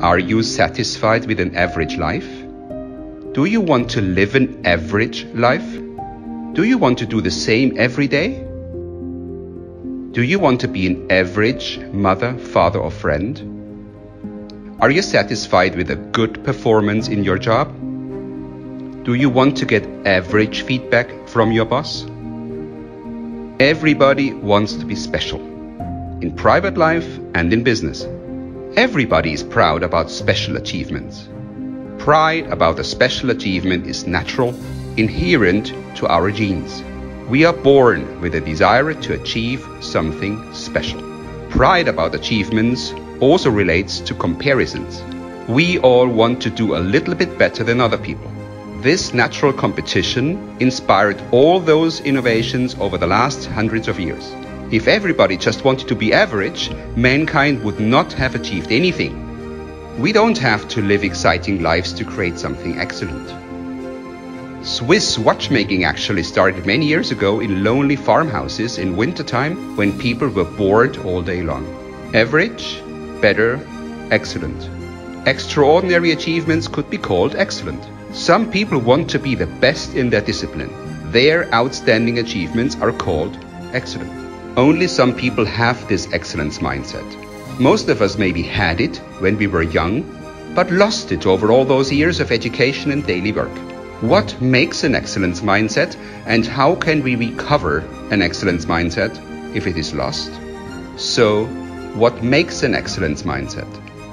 Are you satisfied with an average life? Do you want to live an average life? Do you want to do the same every day? Do you want to be an average mother, father, or friend? Are you satisfied with a good performance in your job? Do you want to get average feedback from your boss? Everybody wants to be special. In private life and in business. Everybody is proud about special achievements. Pride about a special achievement is natural, inherent to our genes. We are born with a desire to achieve something special. Pride about achievements also relates to comparisons. We all want to do a little bit better than other people. This natural competition inspired all those innovations over the last hundreds of years. If everybody just wanted to be average, mankind would not have achieved anything. We don't have to live exciting lives to create something excellent. Swiss watchmaking actually started many years ago in lonely farmhouses in wintertime when people were bored all day long. Average, better, excellent. Extraordinary achievements could be called excellent. Some people want to be the best in their discipline. Their outstanding achievements are called excellent. Only some people have this excellence mindset. Most of us maybe had it when we were young, but lost it over all those years of education and daily work. What makes an excellence mindset and how can we recover an excellence mindset if it is lost? So, what makes an excellence mindset?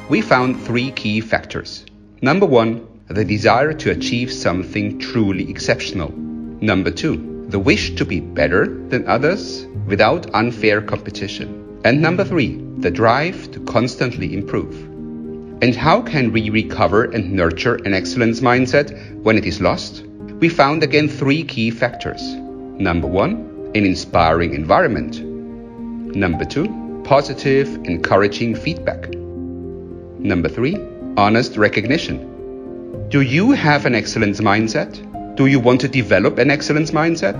We found three key factors. Number one, the desire to achieve something truly exceptional. Number two, the wish to be better than others without unfair competition. And number three, the drive to constantly improve. And how can we recover and nurture an excellence mindset when it is lost? We found again three key factors. Number one, an inspiring environment. Number two, positive, encouraging feedback. Number three, honest recognition. Do you have an excellence mindset? Do you want to develop an excellence mindset?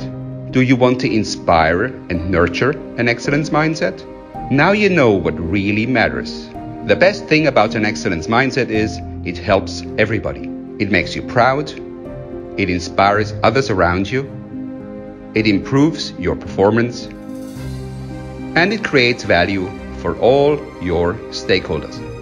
Do you want to inspire and nurture an excellence mindset? Now you know what really matters. The best thing about an excellence mindset is it helps everybody. It makes you proud. It inspires others around you. It improves your performance. And it creates value for all your stakeholders.